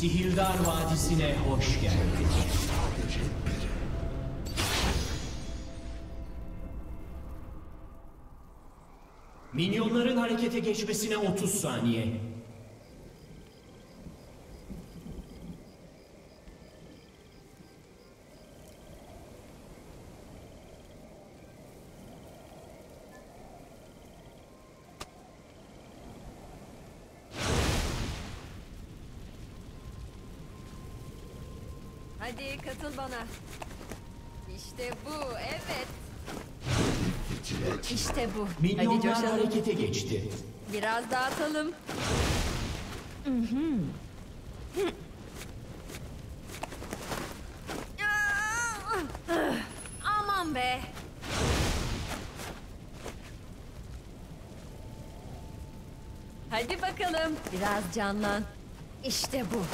Sihirdar Vadisi'ne hoş geldin. Minyonların harekete geçmesine 30 saniye. Hadi katıl bana. İşte bu, evet. İşte bu. Hadi coşalım. harekete geçti. Biraz dağıtalım. Aman be. Hadi bakalım. Biraz canlan. İşte bu.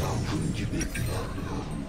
Yangın gibi ilerliyorum.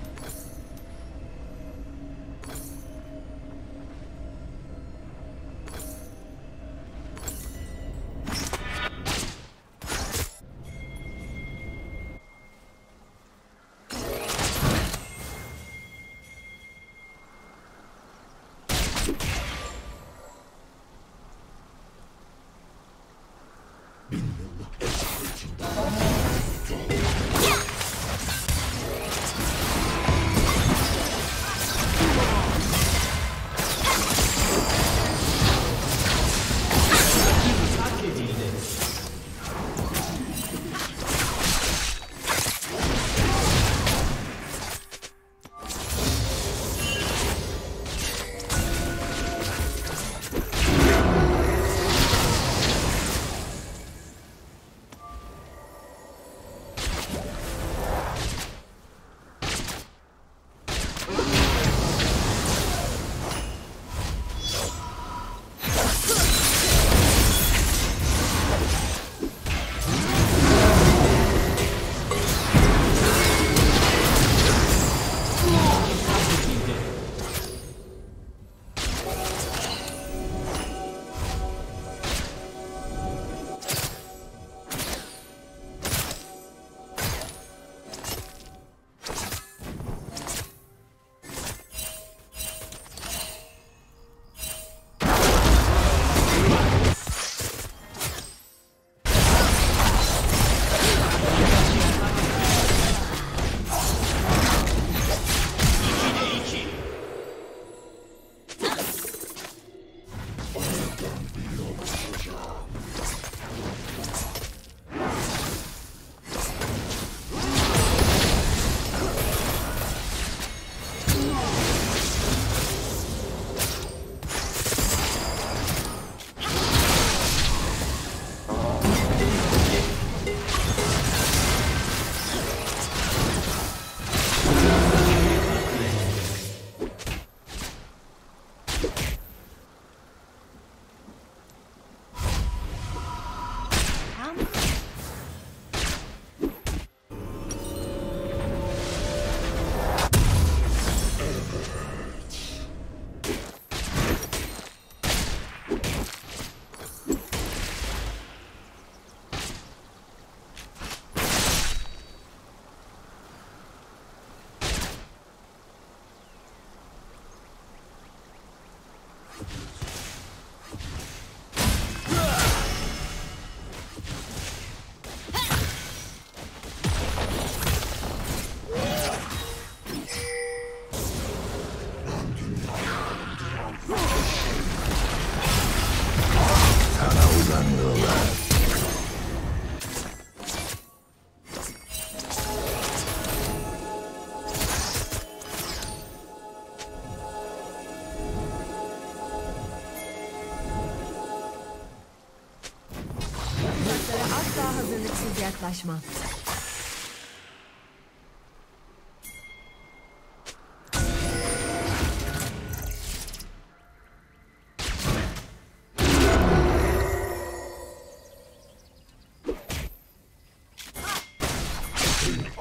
Hazırlıksız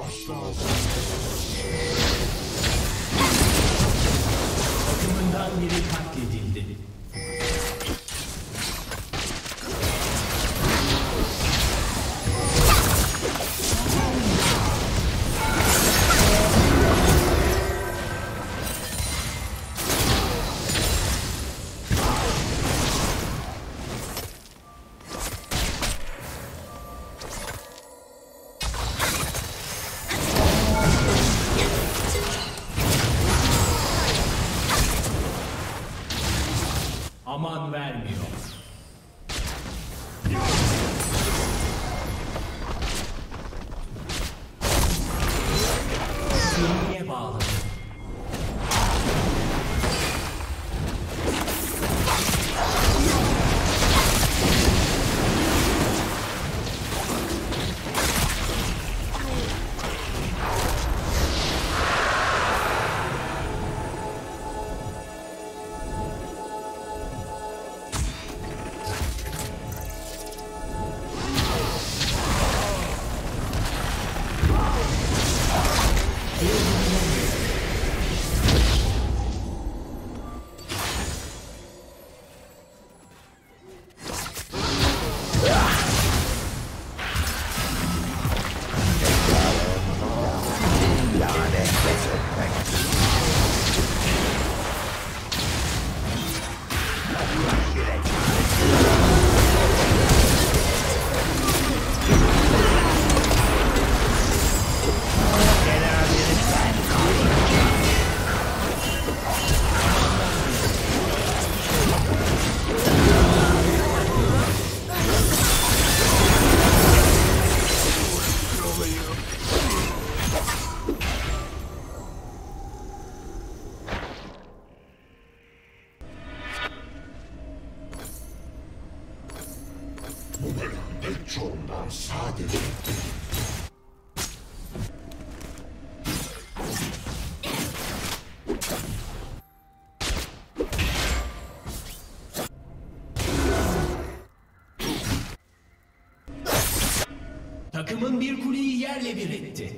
yaklaşma. Takımından biri katledildi. Takımın bir kuleyi yerle bir etti.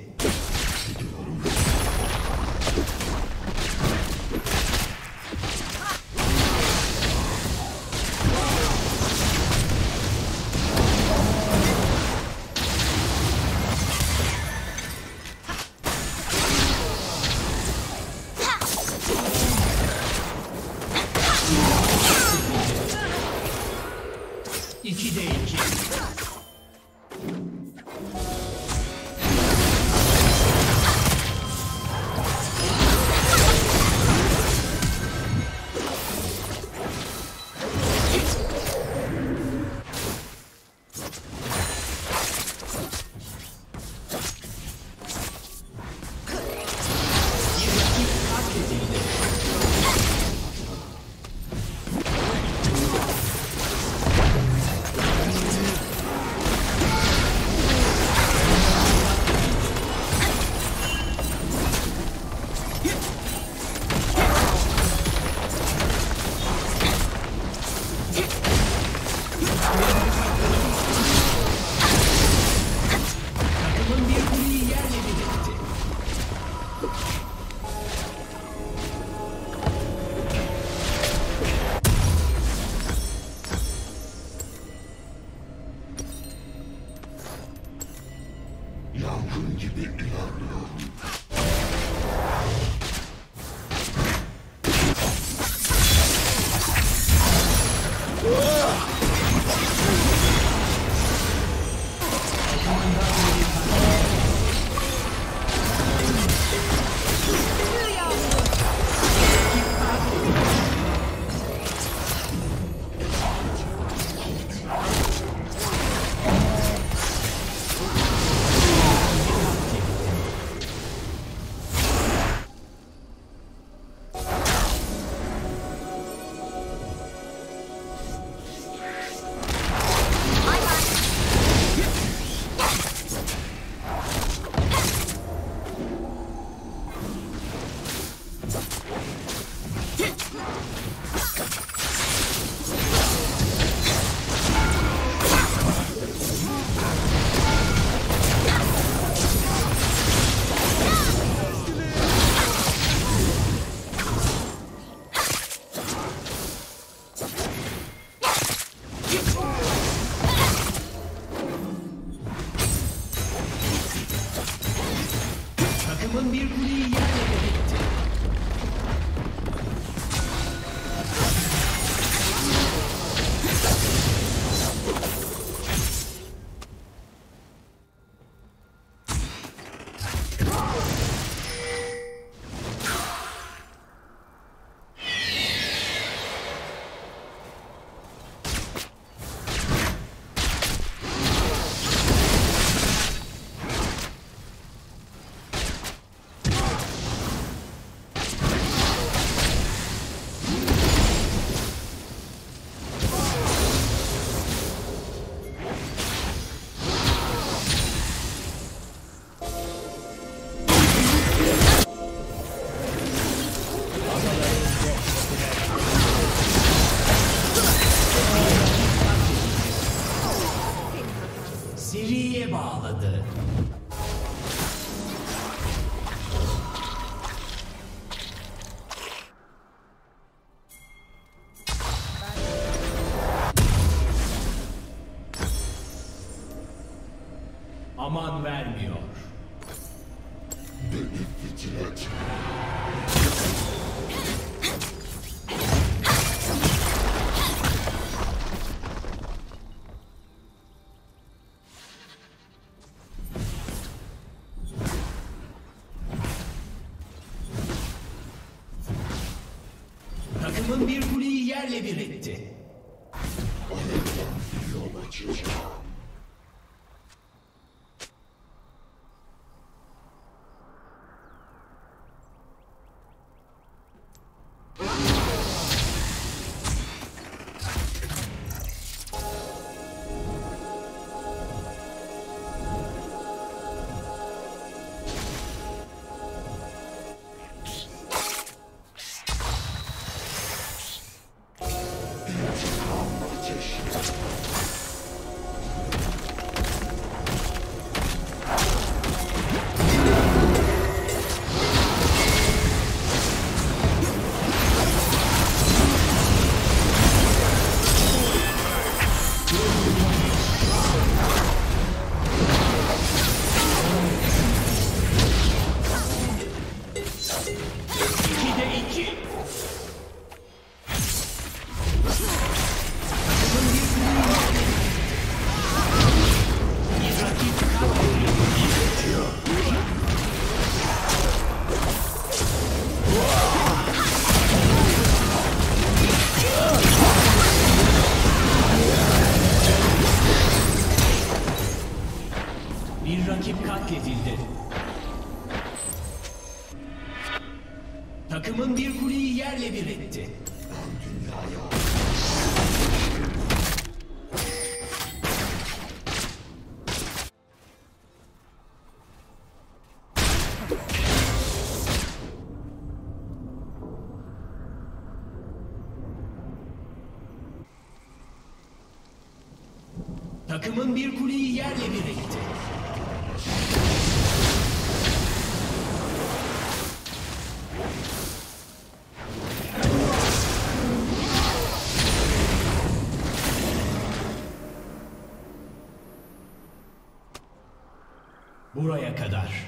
Yangın gibi ilerliyorum. Bir kuleyi yerle bir etti. Yol açacağım. Buraya kadar.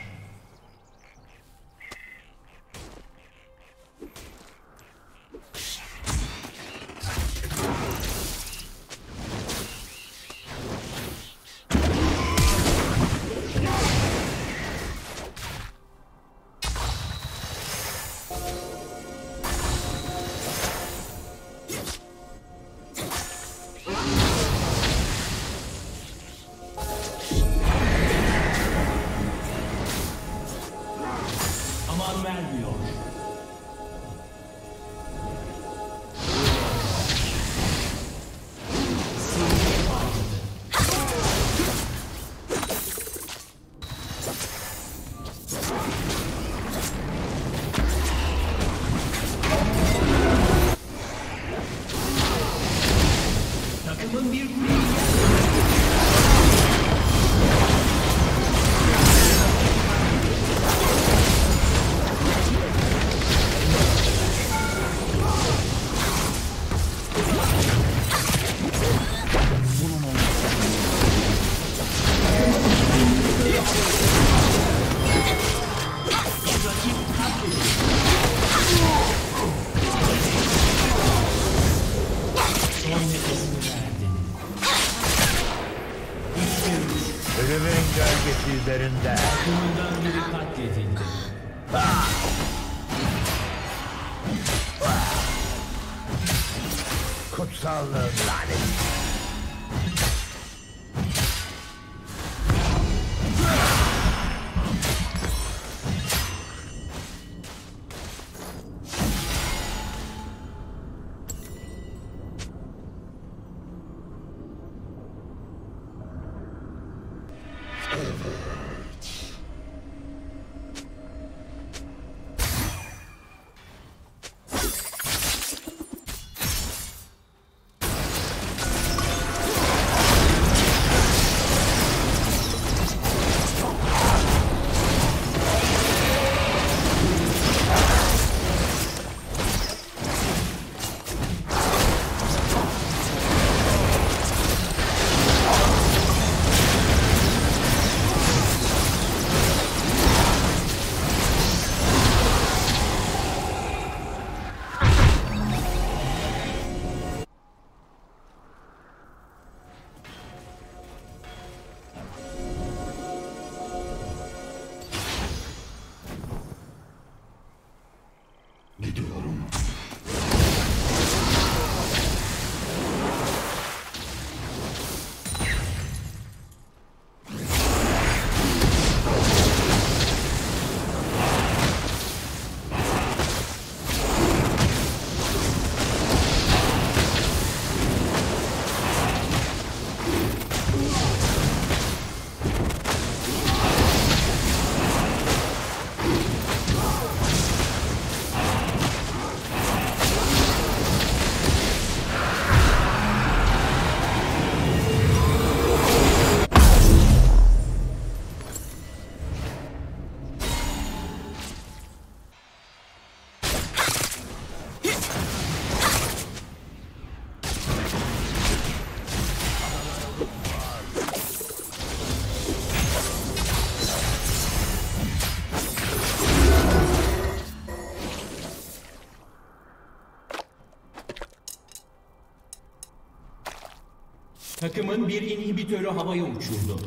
Takımın bir inhibitörü havaya uçurdu.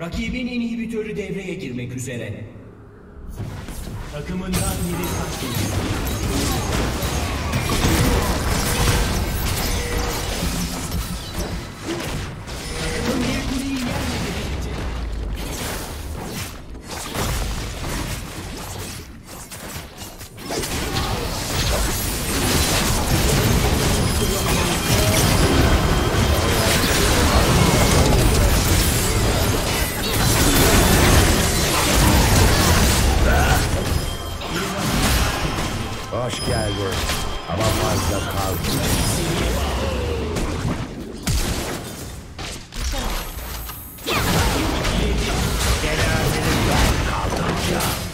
Rakibin inhibitörü devreye girmek üzere. Takımından biri katledildi. Jagger about my subconscious. Get out of the back, I'll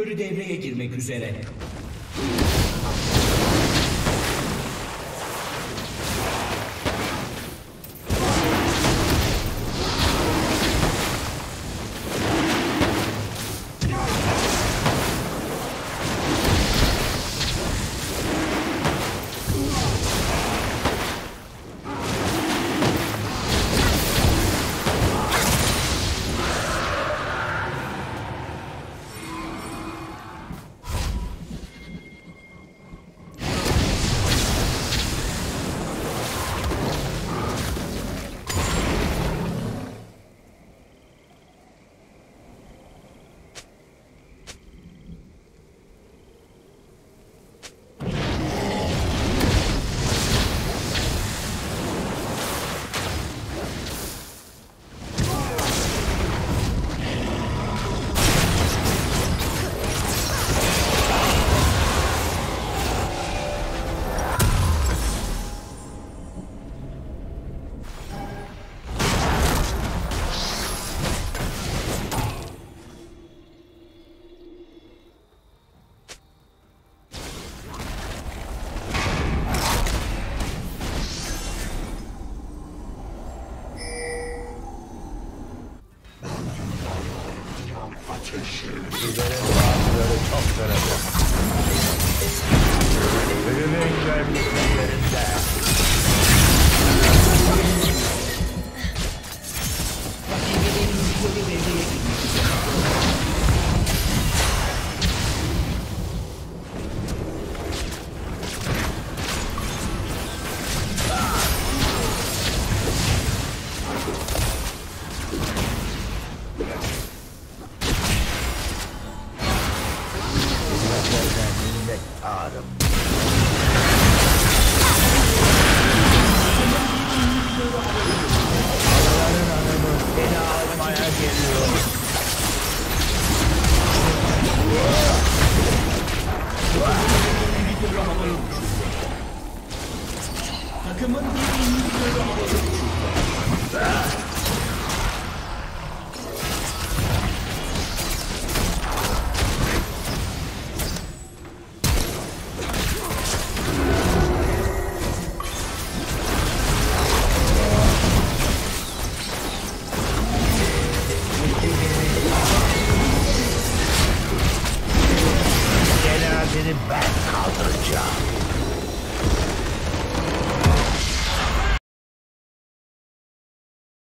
İnhibitörü devreye girmek üzere.